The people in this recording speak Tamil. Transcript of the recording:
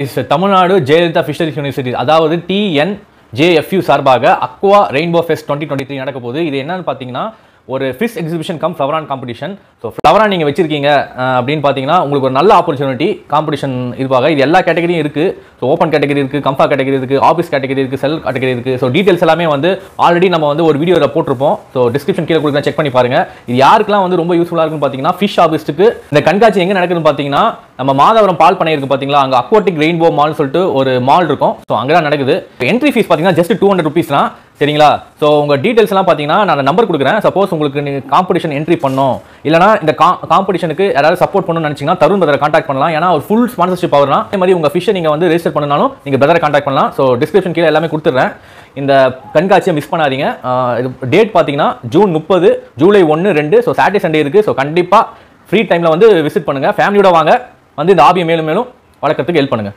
Is Tamil Nadu Jayalalithaa fisheries university அதாவது டிஎன் ஜேஎஃப்யூ சார்பாக aqua rainbow fest twenty twenty three நடக்க போகுது இது என்னன்னு பார்த்தீங்கன்னா ஒரு fish exhibition cum flowerhorn competition so flowerhorn நீங்கள் வச்சிருக்கீங்க அப்படின்னு பார்த்தீங்கன்னா உங்களுக்கு ஒரு நல்ல ஆப்பர்ச்சுனிட்டி காம்படிஷன் இதுவாக இது எல்லா கேட்டகரியும் இருக்குது ஸோ ஓப்பன் கேட்டகரி இருக்குது கம்பா கேட்டகரி இருக்குது ஆஃபீஸ் கேட்டகரி இருக்குது செல் கேட்டகரி இருக்குது ஸோ டீட்டெயில்ஸ் எல்லாமே வந்து ஆல்ரெடி நம்ம வந்து ஒரு வீடியோவில் போட்டிருப்போம். ஸோ டிஸ்கிரிப்ஷன் கீழே கொடுக்குறேன் செக் பண்ணி பாருங்க. இது யாருக்கெல்லாம் வந்து ரொம்ப யூஸ்ஃபுல்லாக இருக்குன்னு பார்த்தீங்கன்னா ஃபிஷ் ஆஃபீஸ்ட்டுக்கு இந்த கண்காட்சி எங்கே நடக்குதுன்னு பார்த்தீங்கன்னா நம்ம மாதவரம் பால் பண்ணை இருக்கு பார்த்தீங்களா அங்கே அக்வாட்டிக் ரெயின்போ மால்னு சொல்லிட்டு ஒரு மால் இருக்கும். ஸோ அங்கே தான் நடக்குது என்ட்ரி ஃபீஸ் பார்த்தீங்கன்னா ஜஸ்ட் டூ ஹண்ட்ரட் ருபீஸ் தான். சரிங்களா? ஸோ உங்கள் டீட்டெயில்ஸ் எல்லாம் பார்த்தீங்கன்னா நான் நம்பர் கொடுக்குறேன். சப்போஸ் உங்களுக்கு நீங்கள் காம்படிஷன் என்ட்ரி பண்ணணும். இல்லைனா இந்த காம்படிஷனுக்கு யாராவது சப்போர்ட் பண்ணணும்னு நினச்சிங்கன்னா தருண் பிரதரை காண்டாக்ட் பண்ணலாம். ஏன்னா ஒரு ஃபுல் ஸ்பான்சர்ஷிப் அவர்னா அதே மாதிரி உங்கள் ஃபிஷ்ஷை நீங்கள் வந்து ரெஜிஸ்டர் பண்ணனாலும் நீங்கள் பிரதரை காண்டாக்ட் பண்ணலாம். ஸோ டிஸ்கிரிப்ஷன் கீழே எல்லாமே கொடுத்துட்றேன். இந்த கண்காட்சியை மிஸ் பண்ணாதீங்க. இது டேட் பார்த்தீங்கன்னா ஜூன் முப்பது ஜூலை ஒன்று ரெண்டு. ஸோ சாட்டர்டே சண்டே இருக்குது ஸோ கண்டிப்பாக ஃப்ரீ டைமில் வந்து விசிட் பண்ணுங்கள் ஃபேமிலியோட வாங்க. வந்து இந்த ஆபியை மேலும் மேலும் வளர்க்கறதுக்கு ஹெல்ப் பண்ணுங்கள்